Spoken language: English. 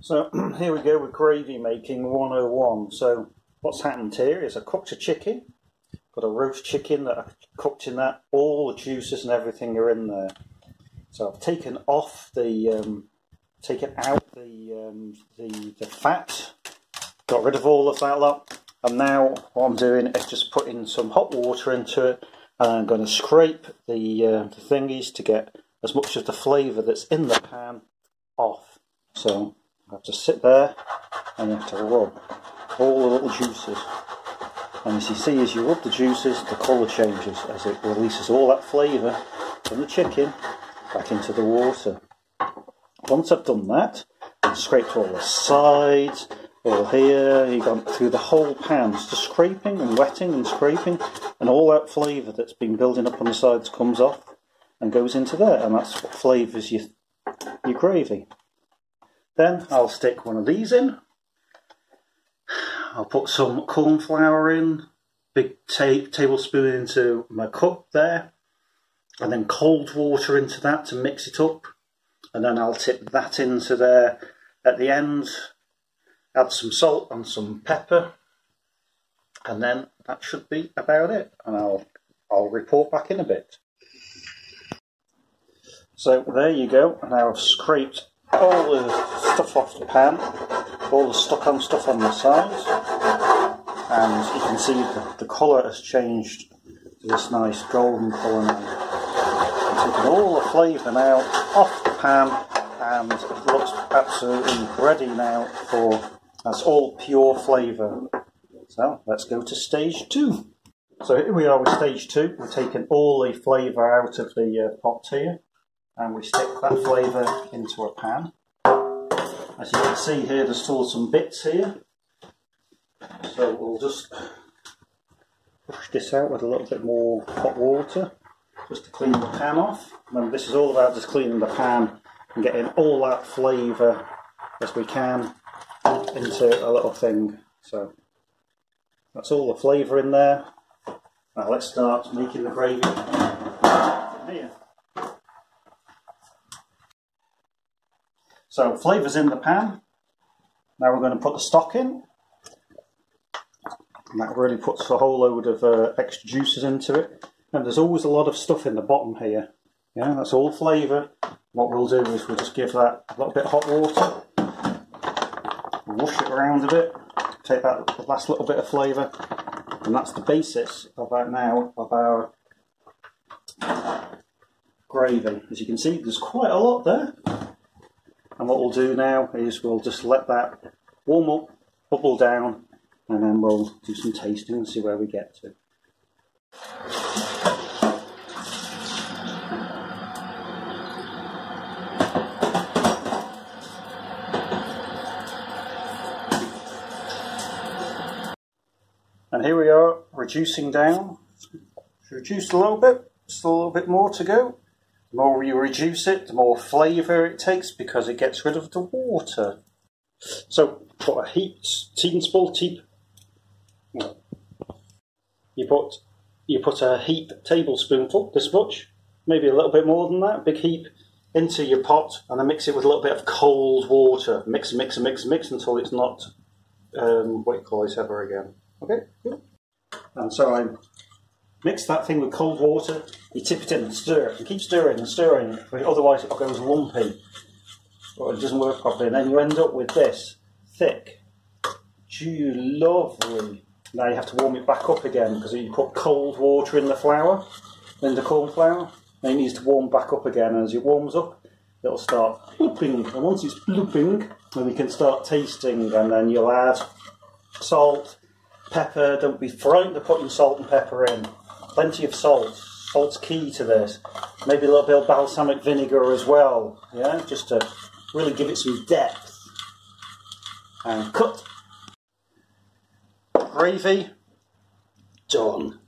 So here we go with gravy making 101. So what's happened here is I cooked a chicken, got a roast chicken that I cooked in that, all the juices and everything are in there. So I've taken off the, um, taken out the, um, the, the fat, got rid of all of that lot, and now what I'm doing is just putting some hot water into it, and I'm going to scrape the, uh, the thingies to get as much of the flavour that's in the pan off. So I have to sit there and you have to rub all the little juices. And as you see, as you rub the juices, the colour changes as it releases all that flavour from the chicken back into the water. Once I've done that, I've scraped all the sides, all here, you've gone through the whole pan, just scraping and wetting and scraping, and all that flavour that's been building up on the sides comes off and goes into there, and that's what flavours your, your gravy. Then I'll stick one of these in. I'll put some corn flour in, big ta tablespoon into my cup there, and then cold water into that to mix it up. And then I'll tip that into there at the end, add some salt and some pepper, and then that should be about it. And I'll I'll report back in a bit. So there you go. Now I've scraped all the stuff off the pan, all the stuck on stuff on the sides, and you can see the, the colour has changed to this nice golden colour now. I'm taking all the flavour now off the pan and it looks absolutely ready now for, that's all pure flavour. So let's go to stage two. So here we are with stage two. We're taking all the flavour out of the uh, pot here and we stick that flavour into a pan. As you can see here, there's still some bits here. So we'll just push this out with a little bit more hot water just to clean the pan off. And this is all about just cleaning the pan and getting all that flavour as we can into a little thing. So that's all the flavour in there. Now let's start making the gravy here. So flavour's in the pan. Now we're going to put the stock in. And that really puts a whole load of uh, extra juices into it. And there's always a lot of stuff in the bottom here. Yeah, that's all flavour. What we'll do is we'll just give that a little bit of hot water. Wash it around a bit. Take that last little bit of flavour. And that's the basis of our now of our gravy. As you can see, there's quite a lot there. And what we'll do now is we'll just let that warm up, bubble down, and then we'll do some tasting and see where we get to. And here we are reducing down. Reduced a little bit, still a little bit more to go. The more you reduce it, the more flavour it takes because it gets rid of the water. So put a heap, teaspoon, tea, you put you put a heap tablespoonful, this much, maybe a little bit more than that, big heap, into your pot, and then mix it with a little bit of cold water. Mix, mix, mix, mix until it's not um, what you call it ever again. Okay. And so I Mix that thing with cold water, you tip it in and stir it, and keep stirring and stirring, otherwise it goes lumpy, or it doesn't work properly, and then you end up with this thick, gee, lovely. Now you have to warm it back up again because you put cold water in the flour, in the corn flour, and it needs to warm back up again. And as it warms up, it'll start blooping, and once it's blooping, then you can start tasting, and then you'll add salt, pepper. Don't be frightened of putting salt and pepper in plenty of salt. Salt's key to this. Maybe a little bit of balsamic vinegar as well, yeah, just to really give it some depth. And cut. Gravy, done.